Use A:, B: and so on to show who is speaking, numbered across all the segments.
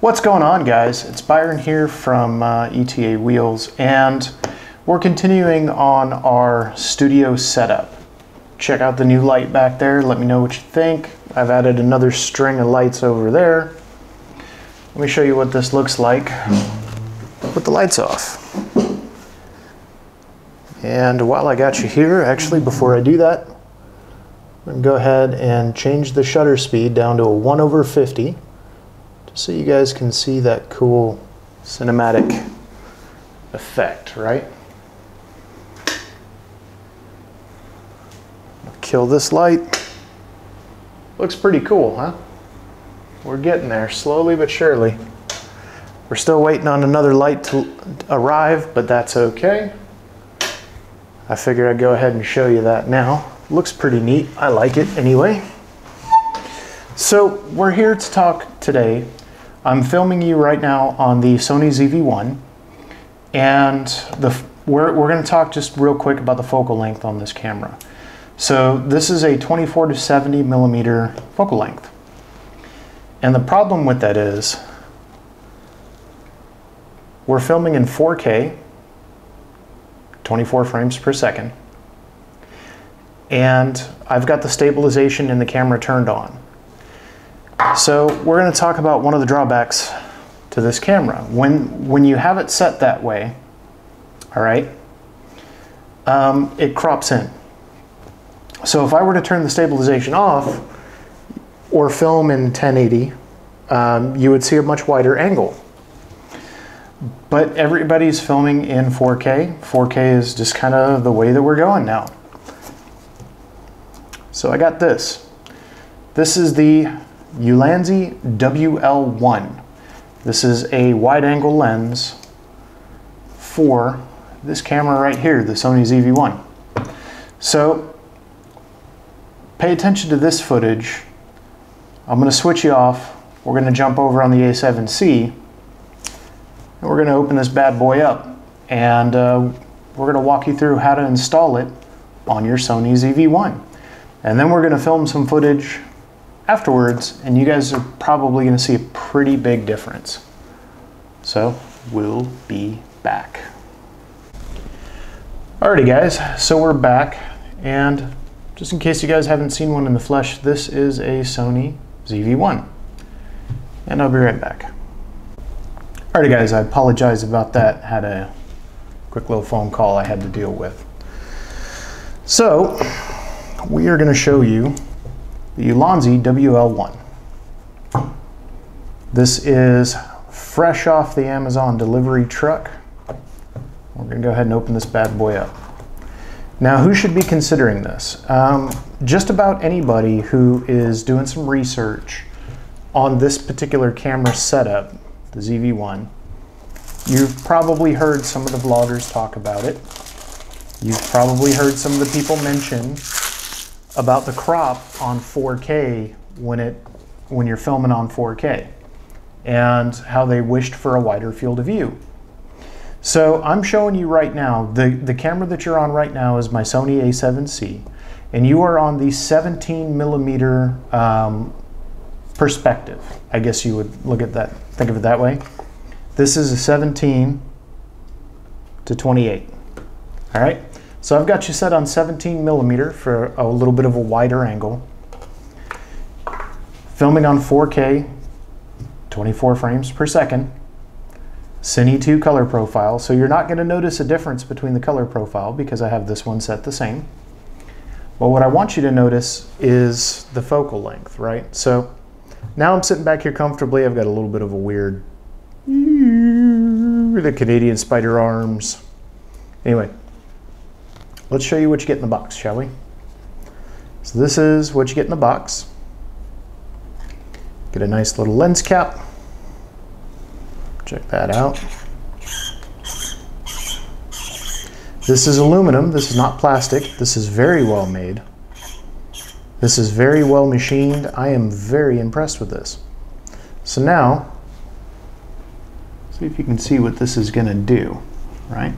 A: What's going on guys? It's Byron here from uh, ETA Wheels and we're continuing on our studio setup. Check out the new light back there, let me know what you think. I've added another string of lights over there. Let me show you what this looks like with the lights off. And while I got you here, actually before I do that, I'm to go ahead and change the shutter speed down to a 1 over 50 so you guys can see that cool cinematic effect, right? Kill this light. Looks pretty cool, huh? We're getting there, slowly but surely. We're still waiting on another light to arrive, but that's okay. I figured I'd go ahead and show you that now. Looks pretty neat. I like it anyway. So we're here to talk today I'm filming you right now on the Sony ZV-1 and the, we're, we're going to talk just real quick about the focal length on this camera. So this is a 24 to 70 millimeter focal length. And the problem with that is we're filming in 4K, 24 frames per second, and I've got the stabilization in the camera turned on. So we're going to talk about one of the drawbacks to this camera. When, when you have it set that way, all right, um, it crops in. So if I were to turn the stabilization off or film in 1080, um, you would see a much wider angle. But everybody's filming in 4K. 4K is just kind of the way that we're going now. So I got this. This is the Ulanzi WL1. This is a wide angle lens for this camera right here, the Sony ZV-1. So pay attention to this footage. I'm going to switch you off. We're going to jump over on the A7C and we're going to open this bad boy up and uh, we're going to walk you through how to install it on your Sony ZV-1. And then we're going to film some footage afterwards, and you guys are probably going to see a pretty big difference. So we'll be back. Alrighty guys, so we're back, and just in case you guys haven't seen one in the flesh, this is a Sony ZV-1. And I'll be right back. Alrighty guys, I apologize about that. Had a quick little phone call I had to deal with. So, we are going to show you the Ulanzi WL1. This is fresh off the Amazon delivery truck. We're going to go ahead and open this bad boy up. Now, who should be considering this? Um, just about anybody who is doing some research on this particular camera setup, the ZV-1. You've probably heard some of the vloggers talk about it. You've probably heard some of the people mention about the crop on 4K when it when you're filming on 4K and how they wished for a wider field of view. So I'm showing you right now, the, the camera that you're on right now is my Sony a7C and you are on the 17 millimeter um, perspective. I guess you would look at that, think of it that way. This is a 17 to 28, all right? So I've got you set on 17 millimeter for a little bit of a wider angle. Filming on 4K, 24 frames per second. Cine 2 color profile, so you're not going to notice a difference between the color profile because I have this one set the same. But what I want you to notice is the focal length, right? So now I'm sitting back here comfortably. I've got a little bit of a weird, the Canadian spider arms. Anyway, Let's show you what you get in the box, shall we? So this is what you get in the box. Get a nice little lens cap. Check that out. This is aluminum, this is not plastic. This is very well made. This is very well machined. I am very impressed with this. So now, see if you can see what this is gonna do, right?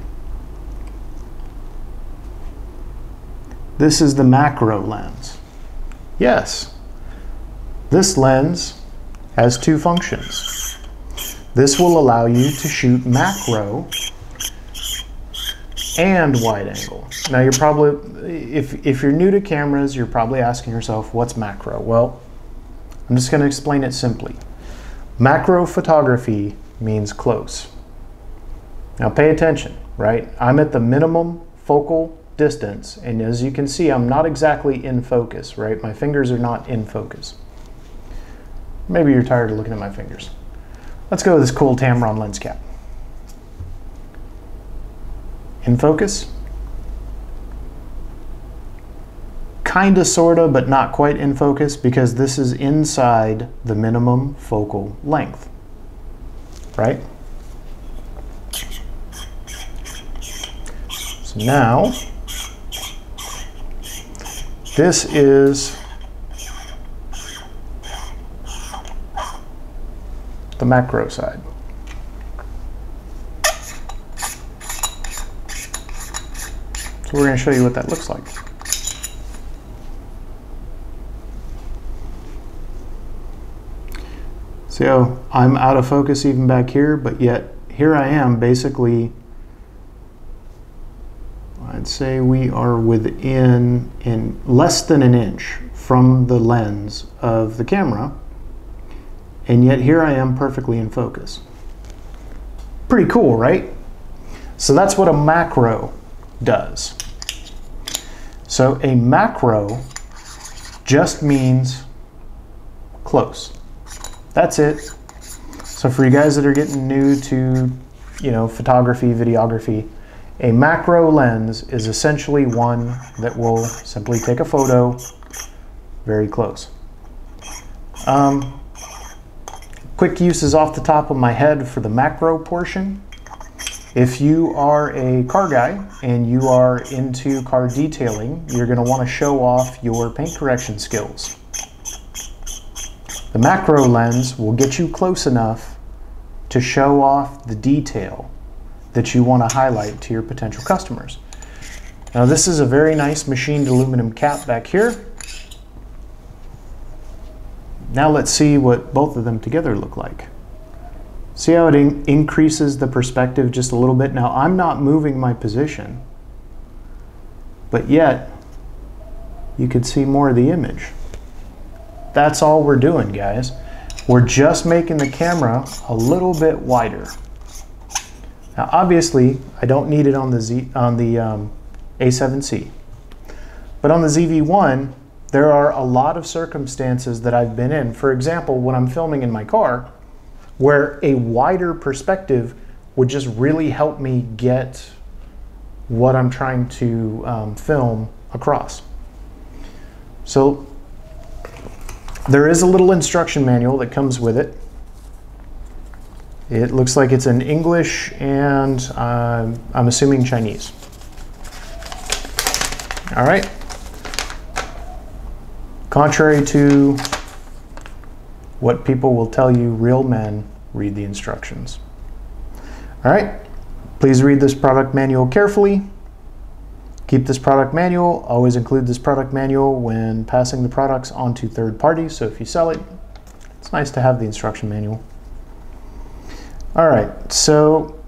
A: This is the macro lens. Yes, this lens has two functions. This will allow you to shoot macro and wide angle. Now you're probably, if, if you're new to cameras, you're probably asking yourself, what's macro? Well, I'm just gonna explain it simply. Macro photography means close. Now pay attention, right? I'm at the minimum focal distance, and as you can see, I'm not exactly in focus, right? My fingers are not in focus. Maybe you're tired of looking at my fingers. Let's go with this cool Tamron lens cap. In focus? Kinda, sorta, but not quite in focus because this is inside the minimum focal length, right? So now, this is the macro side. So we're going to show you what that looks like. How I'm out of focus even back here, but yet here I am basically, I'd say we are within in less than an inch from the lens of the camera, and yet here I am perfectly in focus. Pretty cool, right? So that's what a macro does. So a macro just means close. That's it. So for you guys that are getting new to, you know, photography, videography, a macro lens is essentially one that will simply take a photo very close. Um, quick uses off the top of my head for the macro portion. If you are a car guy and you are into car detailing, you're going to want to show off your paint correction skills. The macro lens will get you close enough to show off the detail that you want to highlight to your potential customers. Now this is a very nice machined aluminum cap back here. Now let's see what both of them together look like. See how it in increases the perspective just a little bit? Now I'm not moving my position, but yet you could see more of the image. That's all we're doing, guys. We're just making the camera a little bit wider. Now obviously, I don't need it on the, Z, on the um, A7C. But on the ZV-1, there are a lot of circumstances that I've been in. For example, when I'm filming in my car, where a wider perspective would just really help me get what I'm trying to um, film across. So there is a little instruction manual that comes with it. It looks like it's in English and uh, I'm assuming Chinese. All right. Contrary to what people will tell you, real men read the instructions. All right, please read this product manual carefully. Keep this product manual. Always include this product manual when passing the products on to third parties. So if you sell it, it's nice to have the instruction manual. All right, so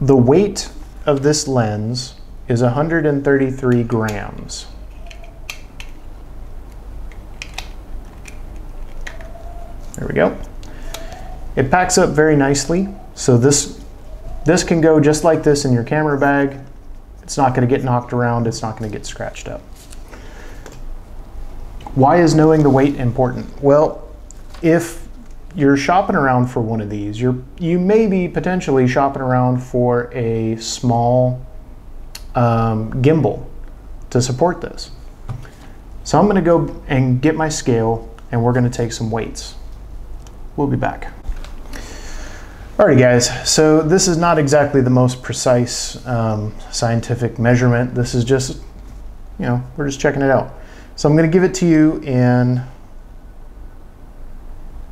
A: the weight of this lens is 133 grams. There we go. It packs up very nicely. So this, this can go just like this in your camera bag. It's not going to get knocked around. It's not going to get scratched up. Why is knowing the weight important? Well, if you're shopping around for one of these, you're, you may be potentially shopping around for a small um, gimbal to support this. So I'm going to go and get my scale and we're going to take some weights. We'll be back. Alrighty guys, so this is not exactly the most precise um, scientific measurement. This is just, you know, we're just checking it out. So I'm gonna give it to you in,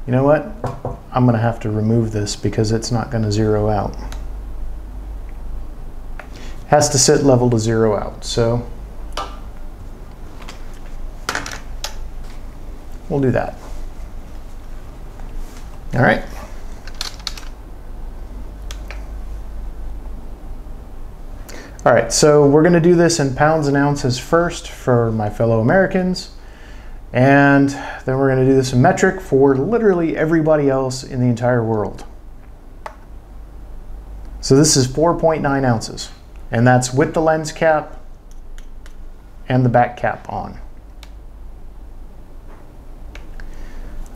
A: you know what? I'm going to have to remove this because it's not going to zero out. It has to sit level to zero out. So we'll do that. All right. All right, so we're going to do this in pounds and ounces first for my fellow Americans. And then we're gonna do this in metric for literally everybody else in the entire world. So this is 4.9 ounces, and that's with the lens cap and the back cap on.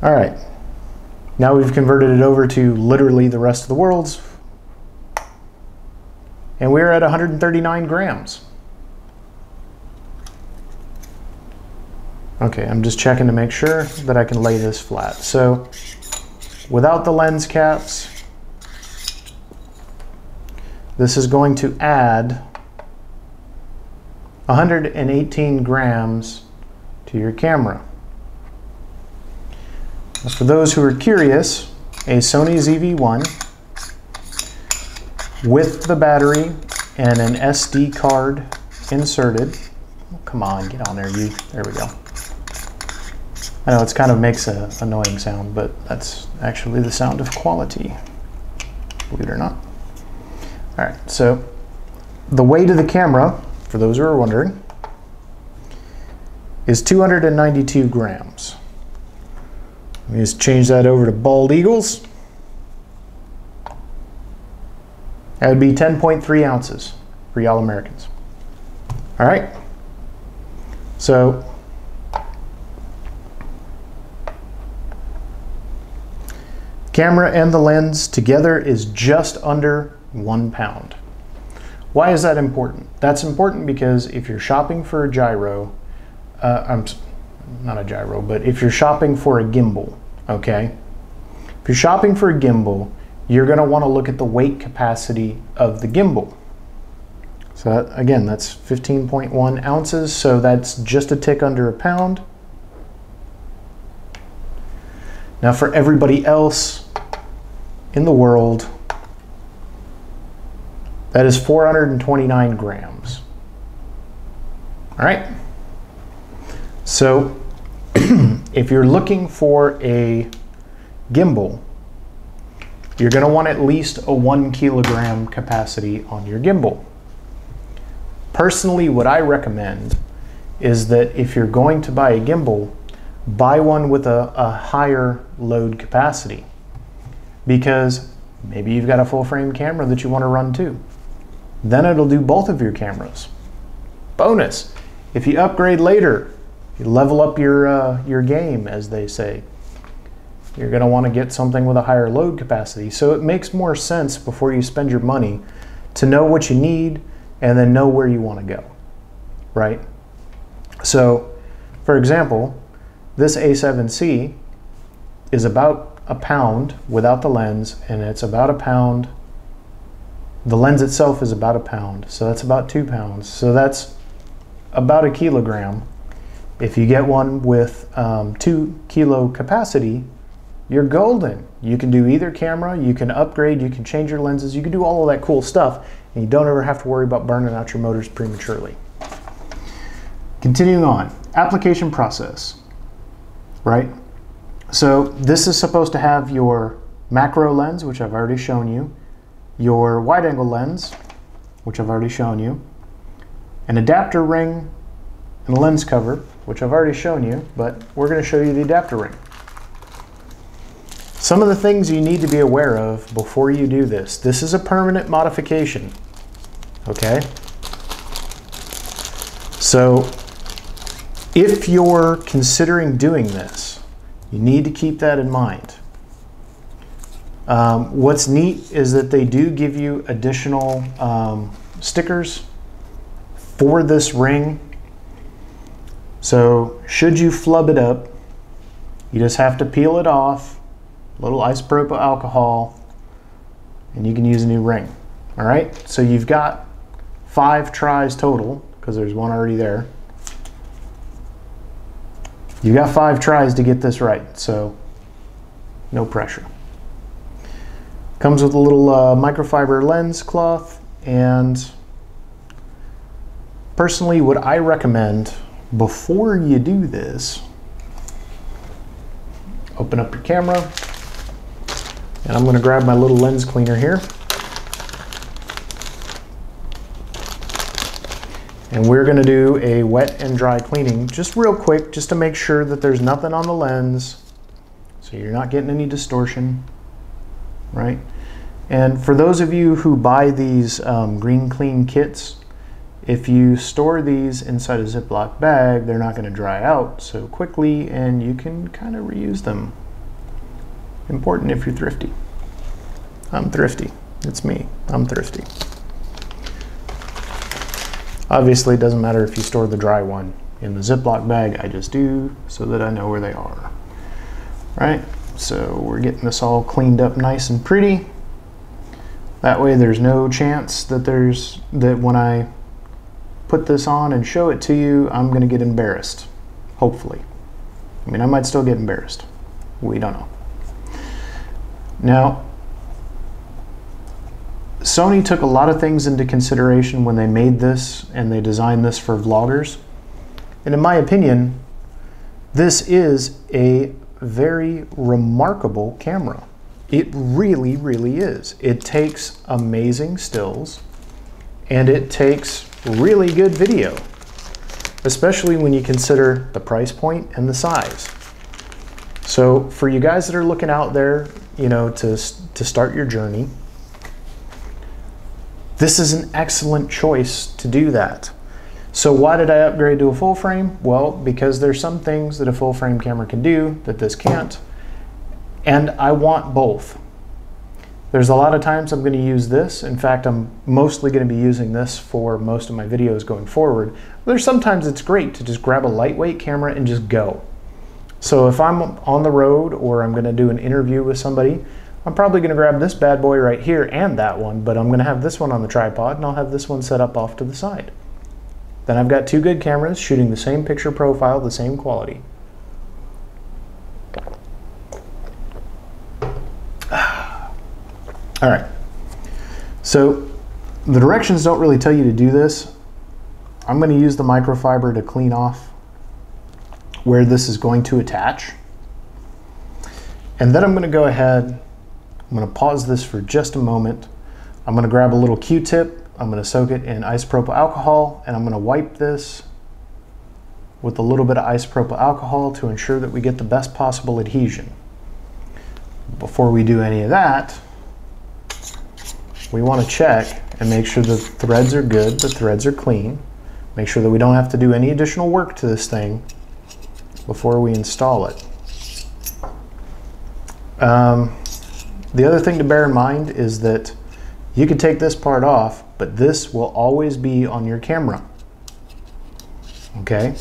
A: All right, now we've converted it over to literally the rest of the world's, and we're at 139 grams. Okay, I'm just checking to make sure that I can lay this flat. So without the lens caps, this is going to add 118 grams to your camera. For those who are curious, a Sony ZV-1 with the battery and an SD card inserted. Come on, get on there, you. There we go. I know it kind of makes an annoying sound, but that's actually the sound of quality, believe it or not. All right, so the weight of the camera, for those who are wondering, is 292 grams. Let me just change that over to bald eagles. That would be 10.3 ounces for y'all Americans. All right, so Camera and the lens together is just under one pound. Why is that important? That's important because if you're shopping for a gyro, uh, I'm not a gyro, but if you're shopping for a gimbal, okay? If you're shopping for a gimbal, you're gonna wanna look at the weight capacity of the gimbal. So that, again, that's 15.1 ounces, so that's just a tick under a pound. Now for everybody else, in the world that is 429 grams. All right. So if you're looking for a gimbal, you're going to want at least a one kilogram capacity on your gimbal. Personally, what I recommend is that if you're going to buy a gimbal, buy one with a, a higher load capacity because maybe you've got a full frame camera that you want to run too. Then it'll do both of your cameras. Bonus, if you upgrade later, you level up your, uh, your game, as they say, you're going to want to get something with a higher load capacity. So it makes more sense before you spend your money to know what you need and then know where you want to go, right? So, for example, this A7C is about a pound without the lens, and it's about a pound. The lens itself is about a pound, so that's about two pounds. So that's about a kilogram. If you get one with um, two kilo capacity, you're golden. You can do either camera, you can upgrade, you can change your lenses, you can do all of that cool stuff, and you don't ever have to worry about burning out your motors prematurely. Continuing on, application process, right? So this is supposed to have your macro lens, which I've already shown you, your wide angle lens, which I've already shown you, an adapter ring, and a lens cover, which I've already shown you, but we're going to show you the adapter ring. Some of the things you need to be aware of before you do this. This is a permanent modification, okay? So if you're considering doing this, you need to keep that in mind. Um, what's neat is that they do give you additional um, stickers for this ring. So should you flub it up, you just have to peel it off, a little isopropyl alcohol, and you can use a new ring. All right, so you've got five tries total because there's one already there. You got five tries to get this right, so no pressure. Comes with a little uh, microfiber lens cloth and personally what I recommend before you do this, open up your camera and I'm going to grab my little lens cleaner here. And we're gonna do a wet and dry cleaning, just real quick, just to make sure that there's nothing on the lens, so you're not getting any distortion, right? And for those of you who buy these um, green clean kits, if you store these inside a Ziploc bag, they're not gonna dry out so quickly and you can kind of reuse them. Important if you're thrifty. I'm thrifty, it's me, I'm thrifty. Obviously, it doesn't matter if you store the dry one in the Ziploc bag. I just do so that I know where they are. Right? So we're getting this all cleaned up nice and pretty. That way there's no chance that there's that when I put this on and show it to you, I'm going to get embarrassed. Hopefully. I mean, I might still get embarrassed. We don't know. Now, Sony took a lot of things into consideration when they made this and they designed this for vloggers. And in my opinion, this is a very remarkable camera. It really, really is. It takes amazing stills and it takes really good video, especially when you consider the price point and the size. So for you guys that are looking out there, you know, to, to start your journey, this is an excellent choice to do that. So why did I upgrade to a full frame? Well, because there's some things that a full frame camera can do that this can't, and I want both. There's a lot of times I'm going to use this. In fact, I'm mostly going to be using this for most of my videos going forward. There's sometimes it's great to just grab a lightweight camera and just go. So if I'm on the road or I'm going to do an interview with somebody, I'm probably going to grab this bad boy right here and that one, but I'm going to have this one on the tripod and I'll have this one set up off to the side. Then I've got two good cameras shooting the same picture profile, the same quality. All right, so the directions don't really tell you to do this. I'm going to use the microfiber to clean off where this is going to attach. And then I'm going to go ahead I'm going to pause this for just a moment. I'm going to grab a little Q-tip. I'm going to soak it in isopropyl alcohol and I'm going to wipe this with a little bit of isopropyl alcohol to ensure that we get the best possible adhesion. Before we do any of that, we want to check and make sure the threads are good, the threads are clean. Make sure that we don't have to do any additional work to this thing before we install it. Um, the other thing to bear in mind is that you can take this part off, but this will always be on your camera. Okay?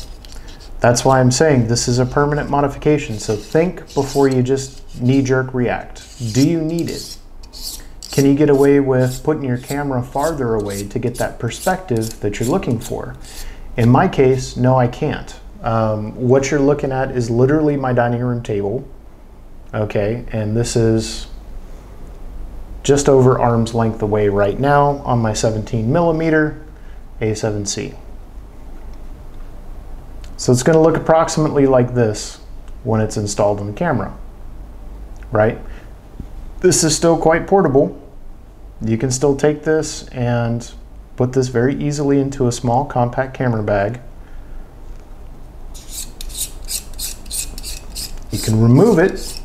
A: That's why I'm saying this is a permanent modification. So think before you just knee-jerk react. Do you need it? Can you get away with putting your camera farther away to get that perspective that you're looking for? In my case, no, I can't. Um, what you're looking at is literally my dining room table. Okay, and this is just over arm's length away right now on my 17 millimeter A7C. So it's going to look approximately like this when it's installed on the camera, right? This is still quite portable. You can still take this and put this very easily into a small compact camera bag. You can remove it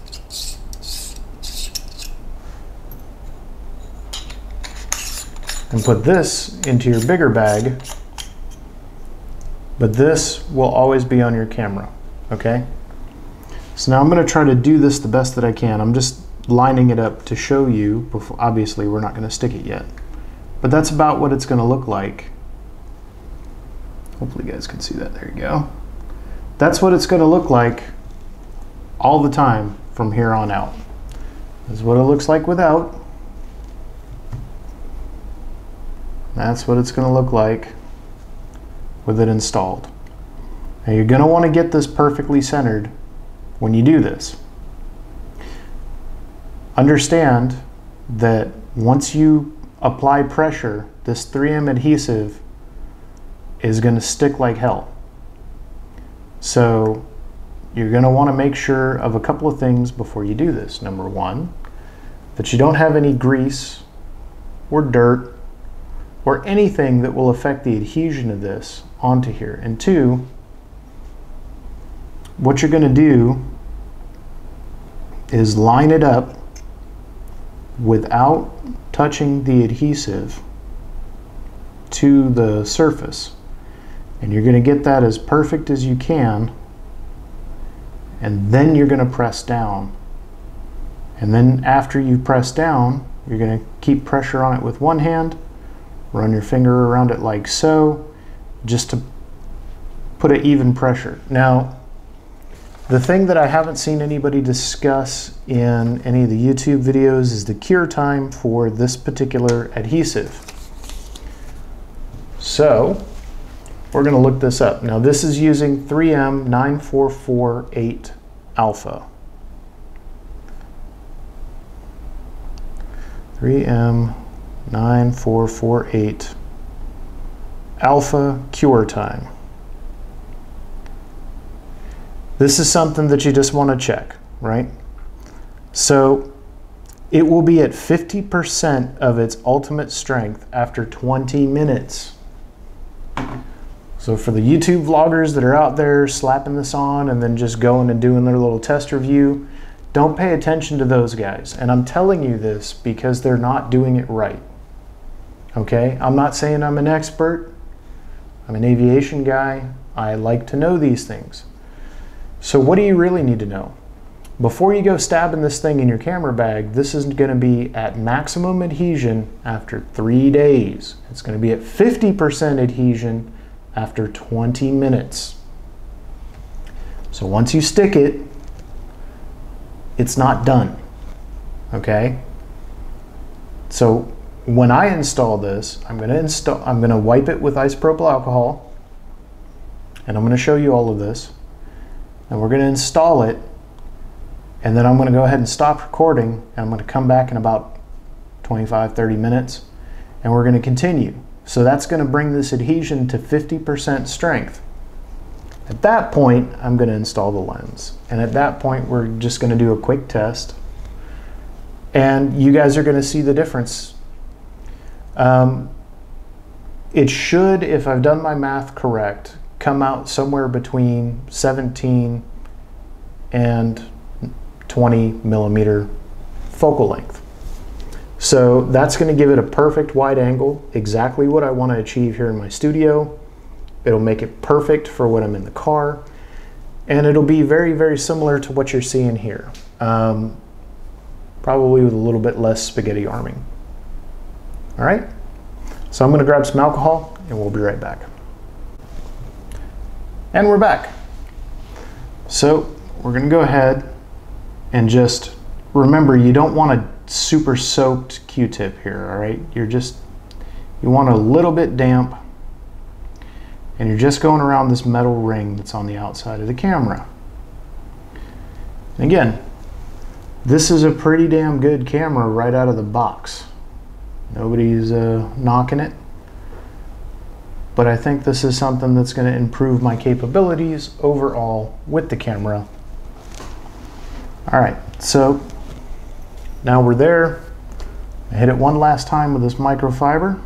A: and put this into your bigger bag, but this will always be on your camera, okay? So now I'm gonna try to do this the best that I can. I'm just lining it up to show you, before, obviously we're not gonna stick it yet, but that's about what it's gonna look like. Hopefully you guys can see that, there you go. That's what it's gonna look like all the time from here on out. This is what it looks like without. That's what it's going to look like with it installed. Now you're going to want to get this perfectly centered when you do this. Understand that once you apply pressure, this 3M adhesive is going to stick like hell. So you're going to want to make sure of a couple of things before you do this. Number one, that you don't have any grease or dirt or anything that will affect the adhesion of this onto here. And two, what you're going to do is line it up without touching the adhesive to the surface. And you're going to get that as perfect as you can. And then you're going to press down. And then after you press down, you're going to keep pressure on it with one hand, run your finger around it like so, just to put an even pressure. Now, the thing that I haven't seen anybody discuss in any of the YouTube videos is the cure time for this particular adhesive. So, we're going to look this up. Now, this is using 3M9448 alpha. 3M9448 alpha cure time. This is something that you just want to check, right? So it will be at 50% of its ultimate strength after 20 minutes. So for the YouTube vloggers that are out there slapping this on and then just going and doing their little test review, don't pay attention to those guys. And I'm telling you this because they're not doing it right. Okay? I'm not saying I'm an expert. I'm an aviation guy. I like to know these things. So what do you really need to know? Before you go stabbing this thing in your camera bag, this isn't going to be at maximum adhesion after three days. It's going to be at 50% adhesion after 20 minutes. So once you stick it, it's not done. Okay? So when I install this, I'm going to install I'm going to wipe it with isopropyl alcohol. And I'm going to show you all of this. And we're going to install it. And then I'm going to go ahead and stop recording and I'm going to come back in about 25 30 minutes and we're going to continue. So that's going to bring this adhesion to 50% strength. At that point, I'm going to install the lens. And at that point, we're just going to do a quick test. And you guys are going to see the difference. Um, it should, if I've done my math correct, come out somewhere between 17 and 20 millimeter focal length. So that's going to give it a perfect wide angle, exactly what I want to achieve here in my studio. It'll make it perfect for when I'm in the car. And it'll be very, very similar to what you're seeing here. Um, probably with a little bit less spaghetti arming. All right, so I'm gonna grab some alcohol and we'll be right back. And we're back. So we're gonna go ahead and just remember you don't want a super soaked Q-tip here, all right? You're just, you want a little bit damp and you're just going around this metal ring that's on the outside of the camera. And again, this is a pretty damn good camera right out of the box. Nobody's uh, knocking it. But I think this is something that's going to improve my capabilities overall with the camera. All right, so now we're there. I hit it one last time with this microfiber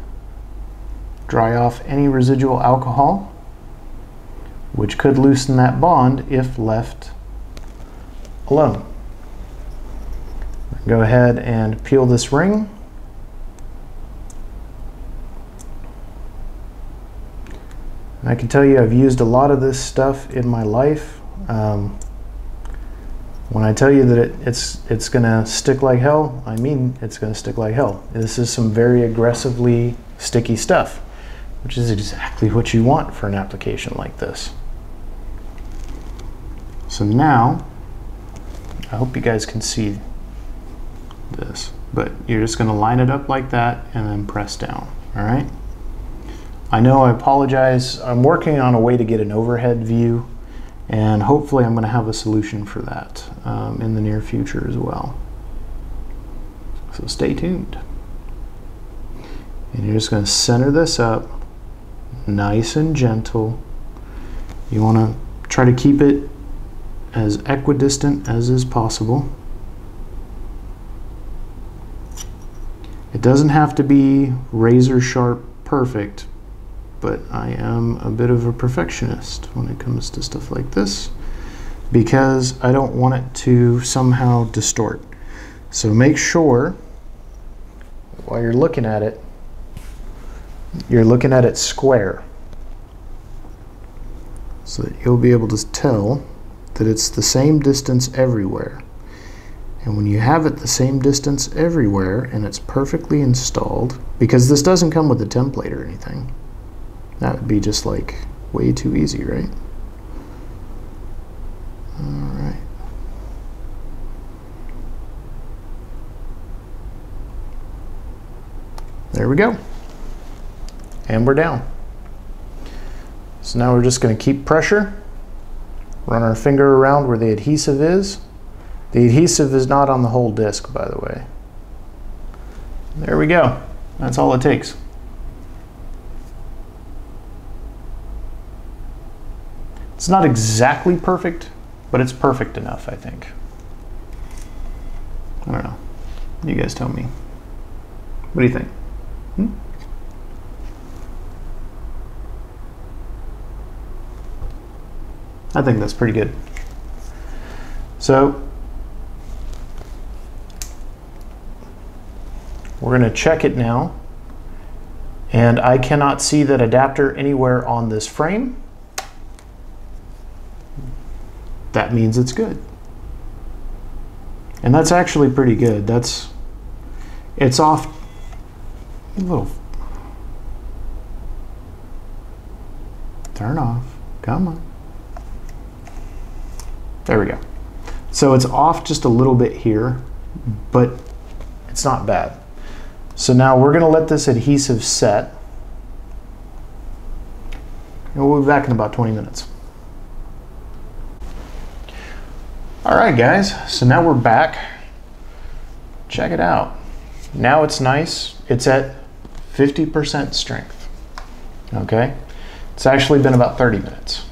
A: dry off any residual alcohol, which could loosen that bond if left alone. Go ahead and peel this ring. I can tell you I've used a lot of this stuff in my life. Um, when I tell you that it, it's it's gonna stick like hell, I mean it's gonna stick like hell. This is some very aggressively sticky stuff which is exactly what you want for an application like this. So now, I hope you guys can see this, but you're just going to line it up like that and then press down, all right? I know I apologize. I'm working on a way to get an overhead view, and hopefully I'm going to have a solution for that um, in the near future as well. So stay tuned. And you're just going to center this up nice and gentle. You want to try to keep it as equidistant as is possible. It doesn't have to be razor sharp perfect, but I am a bit of a perfectionist when it comes to stuff like this because I don't want it to somehow distort. So make sure while you're looking at it, you're looking at it square so that you'll be able to tell that it's the same distance everywhere. And when you have it the same distance everywhere and it's perfectly installed, because this doesn't come with a template or anything, that would be just like way too easy, right? All right. There we go. And we're down. So now we're just going to keep pressure, run our finger around where the adhesive is. The adhesive is not on the whole disc, by the way. There we go. That's all it takes. It's not exactly perfect, but it's perfect enough, I think. I don't know. You guys tell me. What do you think? Hmm? I think that's pretty good. So we're going to check it now. And I cannot see that adapter anywhere on this frame. That means it's good. And that's actually pretty good. That's, it's off a little, turn off, come on. There we go. So it's off just a little bit here, but it's not bad. So now we're going to let this adhesive set. And we'll be back in about 20 minutes. All right, guys, so now we're back. Check it out. Now it's nice. It's at 50% strength. Okay? It's actually been about 30 minutes.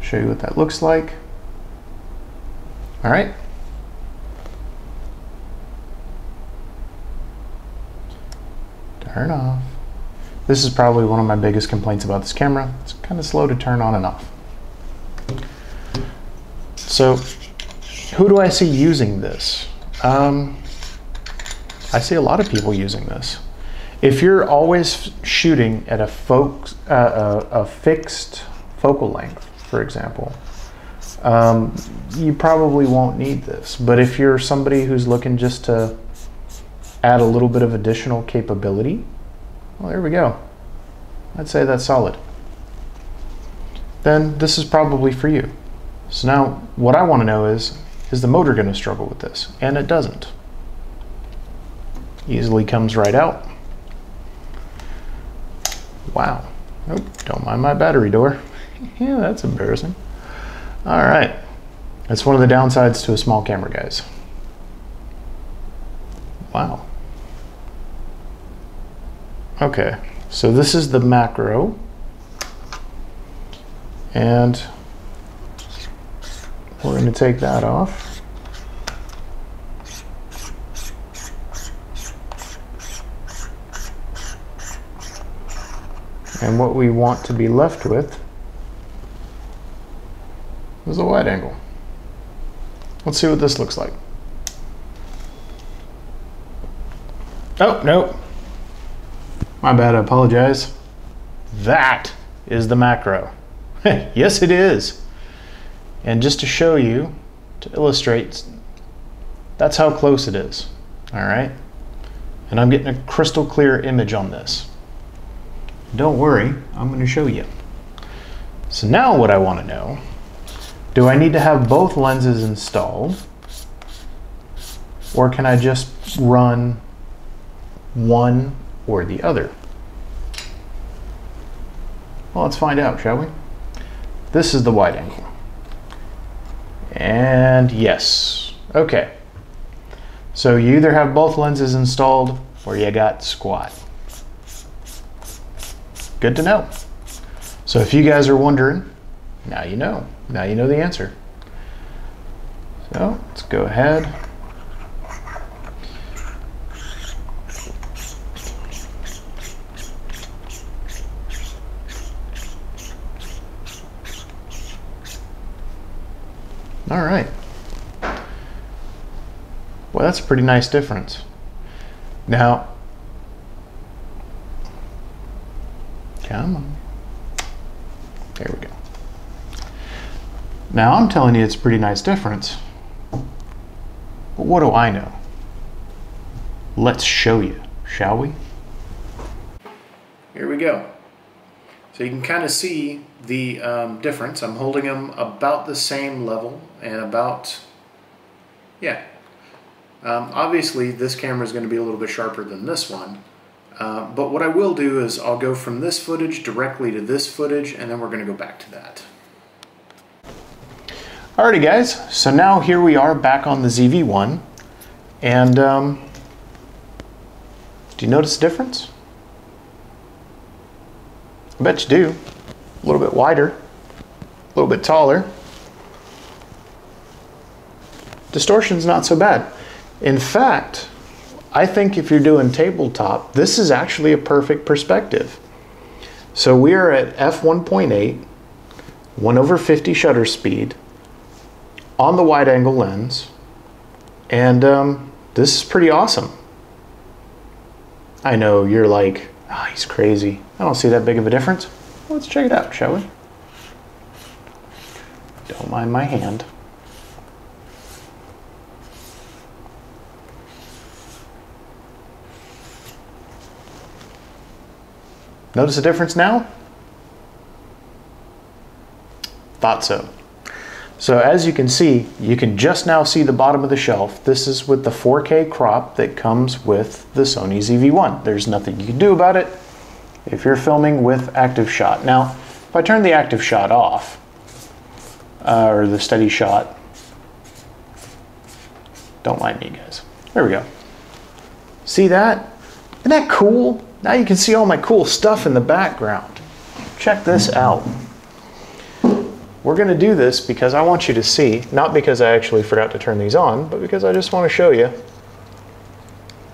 A: Show you what that looks like. All right. Turn off. This is probably one of my biggest complaints about this camera. It's kind of slow to turn on and off. So, who do I see using this? Um, I see a lot of people using this. If you're always shooting at a, uh, a, a fixed focal length, for example, um, you probably won't need this. But if you're somebody who's looking just to add a little bit of additional capability, well, there we go. I'd say that's solid. Then this is probably for you. So now what I want to know is, is the motor going to struggle with this? And it doesn't. Easily comes right out. Wow. Nope, don't mind my battery door. yeah, that's embarrassing. All right. That's one of the downsides to a small camera, guys. Wow. Okay, so this is the macro. And we're going to take that off. And what we want to be left with is a wide angle. Let's see what this looks like. Oh, no. My bad, I apologize. That is the macro. yes, it is. And just to show you, to illustrate, that's how close it is. All right. And I'm getting a crystal clear image on this. Don't worry, I'm going to show you. So now what I want to know do I need to have both lenses installed? Or can I just run one or the other? Well, let's find out, shall we? This is the wide angle. And yes, okay. So you either have both lenses installed or you got squat. Good to know. So if you guys are wondering, now you know. Now you know the answer. So let's go ahead. All right. Well, that's a pretty nice difference. Now, come on. There we go. Now I'm telling you it's a pretty nice difference. But what do I know? Let's show you, shall we? Here we go. So you can kind of see the um, difference. I'm holding them about the same level and about, yeah. Um, obviously this camera is going to be a little bit sharper than this one. Uh, but what I will do is I'll go from this footage directly to this footage and then we're going to go back to that. Alrighty guys, so now here we are back on the ZV-1 and um, do you notice the difference? I bet you do. A little bit wider, a little bit taller. Distortion's not so bad. In fact, I think if you're doing tabletop, this is actually a perfect perspective. So we are at f1.8, 1 over 50 shutter speed, on the wide angle lens and um, this is pretty awesome. I know you're like, oh, he's crazy. I don't see that big of a difference. Let's check it out, shall we? Don't mind my hand. Notice the difference now? Thought so. So as you can see, you can just now see the bottom of the shelf. This is with the 4K crop that comes with the Sony ZV-1. There's nothing you can do about it if you're filming with active shot. Now, if I turn the active shot off, uh, or the steady shot, don't mind me guys. There we go. See that? Isn't that cool? Now you can see all my cool stuff in the background. Check this out. We're going to do this because I want you to see, not because I actually forgot to turn these on, but because I just want to show you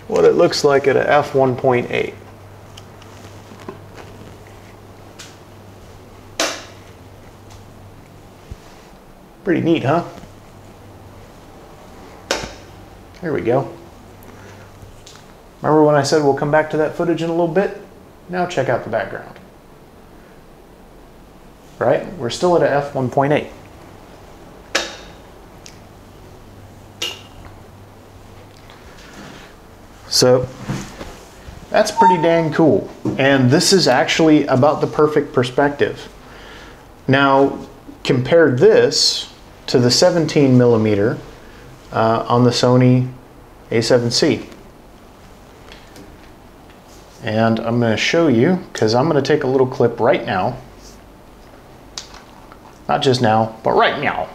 A: what it looks like at a f1.8. Pretty neat, huh? There we go. Remember when I said we'll come back to that footage in a little bit? Now check out the background right? We're still at a f1.8. So that's pretty dang cool. And this is actually about the perfect perspective. Now, compare this to the 17 millimeter uh, on the Sony a7C. And I'm going to show you, because I'm going to take a little clip right now not just now, but right now.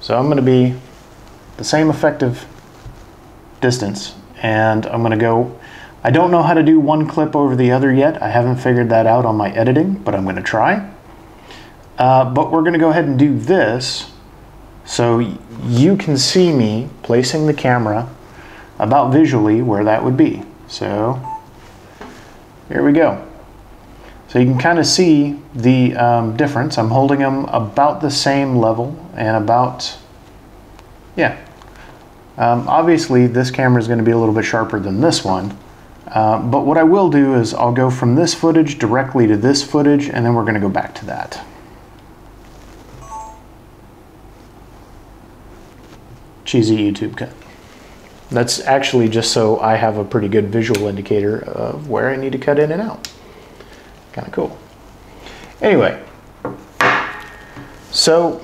A: So I'm going to be the same effective distance and I'm going to go I don't know how to do one clip over the other yet. I haven't figured that out on my editing, but I'm going to try. Uh, but we're going to go ahead and do this so you can see me placing the camera about visually where that would be. So here we go. So you can kind of see the um, difference. I'm holding them about the same level and about, yeah. Um, obviously this camera is going to be a little bit sharper than this one. Uh, but what I will do is I'll go from this footage directly to this footage and then we're going to go back to that. Cheesy YouTube cut. That's actually just so I have a pretty good visual indicator of where I need to cut in and out. Kind of cool. Anyway, so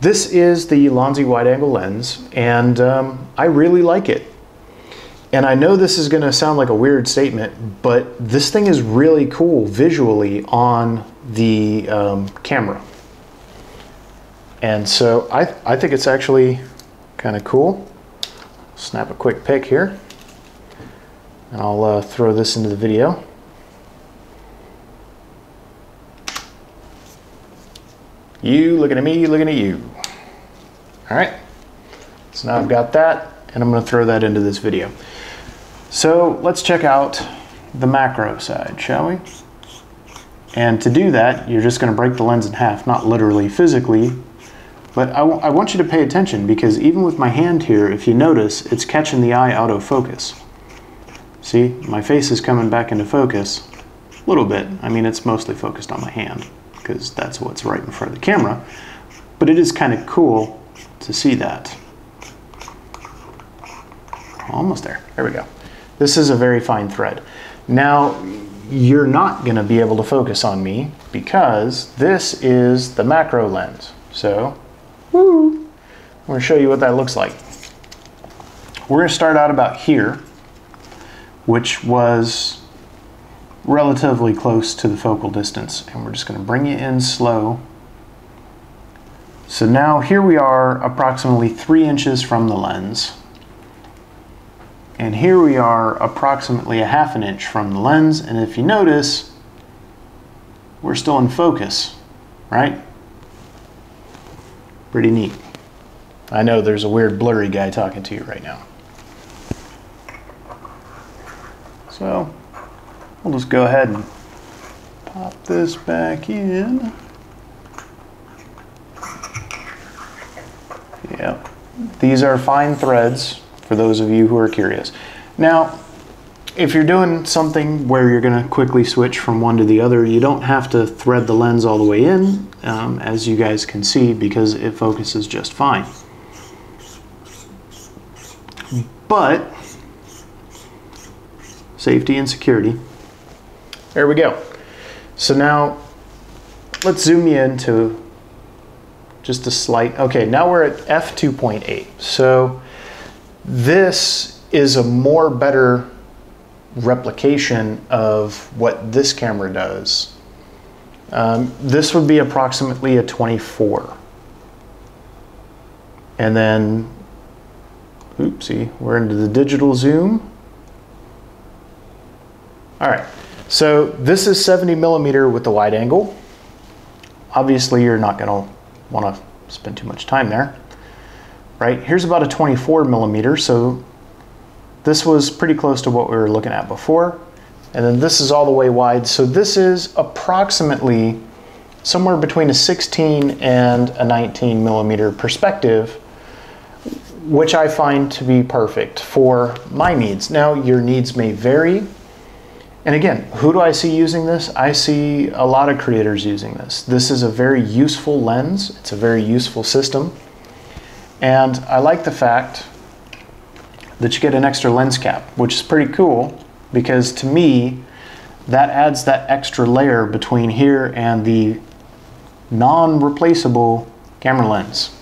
A: this is the Ulanzi wide angle lens, and um, I really like it. And I know this is going to sound like a weird statement, but this thing is really cool visually on the um, camera. And so I, I think it's actually kind of cool. Snap a quick pic here. And I'll uh, throw this into the video. You looking at me, looking at you. All right, so now I've got that and I'm gonna throw that into this video. So let's check out the macro side, shall we? And to do that, you're just going to break the lens in half, not literally, physically, but I, I want you to pay attention because even with my hand here, if you notice, it's catching the eye out of focus. See, my face is coming back into focus a little bit. I mean, it's mostly focused on my hand because that's what's right in front of the camera. But it is kind of cool to see that. Almost there. There we go. This is a very fine thread. Now, you're not going to be able to focus on me because this is the macro lens. So, woo, I'm going to show you what that looks like. We're going to start out about here, which was relatively close to the focal distance. And we're just going to bring it in slow. So now here we are approximately three inches from the lens. And here we are approximately a half an inch from the lens. And if you notice, we're still in focus, right? Pretty neat. I know there's a weird blurry guy talking to you right now. So we'll just go ahead and pop this back in. Yep. These are fine threads for those of you who are curious. Now, if you're doing something where you're going to quickly switch from one to the other, you don't have to thread the lens all the way in, um, as you guys can see, because it focuses just fine. But, safety and security. There we go. So now, let's zoom you into just a slight, okay, now we're at f2.8. So this is a more better replication of what this camera does. Um, this would be approximately a 24. And then, oopsie, we're into the digital zoom. All right, so this is 70 millimeter with the wide angle. Obviously, you're not gonna wanna spend too much time there right? Here's about a 24 millimeter, so this was pretty close to what we were looking at before. And then this is all the way wide. So this is approximately somewhere between a 16 and a 19 millimeter perspective, which I find to be perfect for my needs. Now, your needs may vary. And again, who do I see using this? I see a lot of creators using this. This is a very useful lens. It's a very useful system. And I like the fact that you get an extra lens cap, which is pretty cool because to me, that adds that extra layer between here and the non-replaceable camera lens.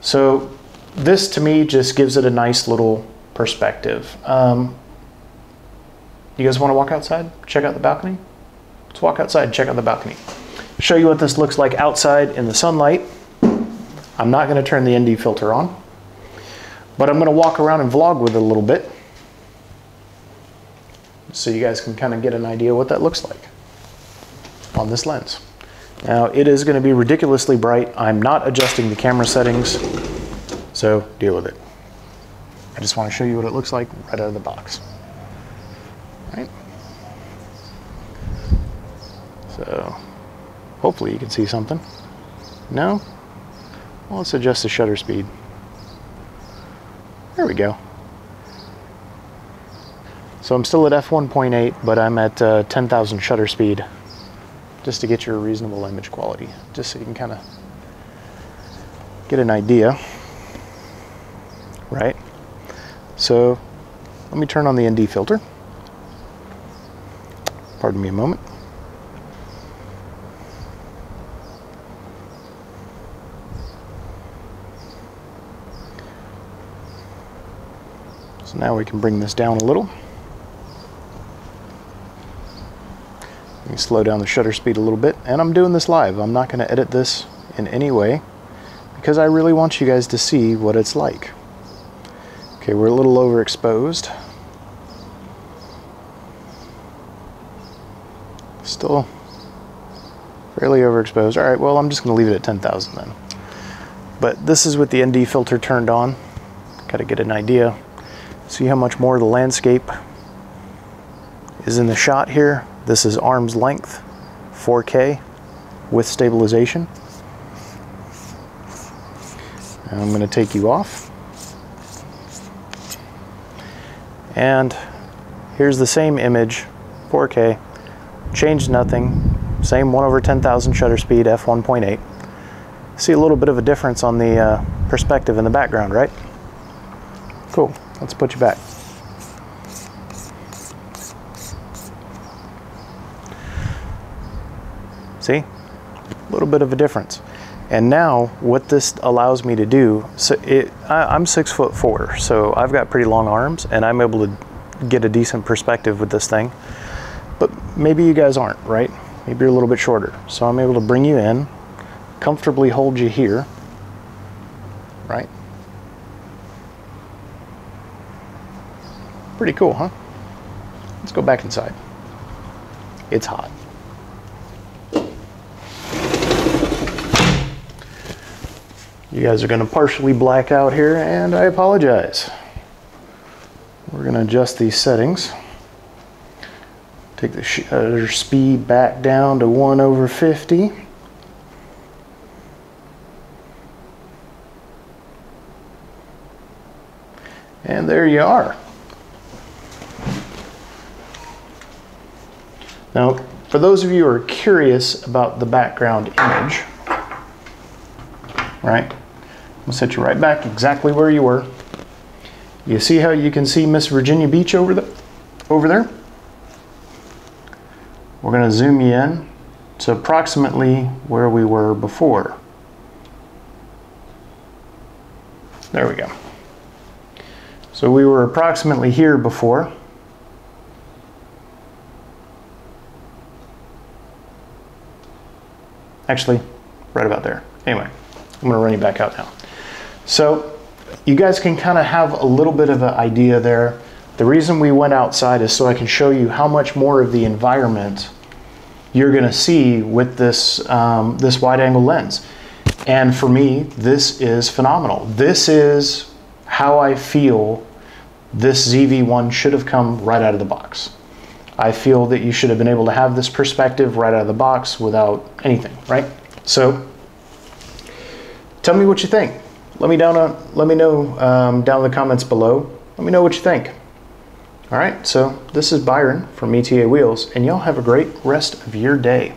A: So this to me just gives it a nice little perspective. Um, you guys want to walk outside? Check out the balcony? Let's walk outside check out the balcony. Show you what this looks like outside in the sunlight. I'm not going to turn the ND filter on, but I'm going to walk around and vlog with it a little bit so you guys can kind of get an idea what that looks like on this lens. Now it is going to be ridiculously bright. I'm not adjusting the camera settings, so deal with it. I just want to show you what it looks like right out of the box. Right? So hopefully you can see something. No? Well, let's adjust the shutter speed. There we go. So I'm still at f1.8, but I'm at uh, 10,000 shutter speed just to get your reasonable image quality, just so you can kind of get an idea, right? So let me turn on the ND filter. Pardon me a moment. Now we can bring this down a little. We can slow down the shutter speed a little bit. And I'm doing this live. I'm not going to edit this in any way because I really want you guys to see what it's like. Okay, we're a little overexposed. Still fairly overexposed. All right, well, I'm just going to leave it at 10,000 then. But this is with the ND filter turned on. Got to get an idea See how much more the landscape is in the shot here This is arm's length, 4K with stabilization. And I'm going to take you off. And here's the same image, 4K, changed nothing, same 1 over 10,000 shutter speed, f1.8. See a little bit of a difference on the uh, perspective in the background, right? Cool, let's put you back. See? A little bit of a difference. And now what this allows me to do, so it, I, am six foot four, so I've got pretty long arms and I'm able to get a decent perspective with this thing. But maybe you guys aren't, right? Maybe you're a little bit shorter. So I'm able to bring you in, comfortably hold you here, right? Pretty cool, huh? Let's go back inside. It's hot. You guys are going to partially black out here, and I apologize. We're going to adjust these settings. Take the shutter uh, speed back down to 1 over 50. And there you are. Now, for those of you who are curious about the background image, right? I'll set you right back exactly where you were. You see how you can see Miss Virginia Beach over, the, over there? We're going to zoom you in to approximately where we were before. There we go. So we were approximately here before. Actually, right about there. Anyway. I'm gonna run you back out now. So you guys can kind of have a little bit of an idea there. The reason we went outside is so I can show you how much more of the environment you're gonna see with this, um, this wide angle lens. And for me, this is phenomenal. This is how I feel this ZV-1 should have come right out of the box. I feel that you should have been able to have this perspective right out of the box without anything, right? So Tell me what you think. Let me down let me know um, down in the comments below. Let me know what you think. All right, so this is Byron from ETA Wheels, and y'all have a great rest of your day.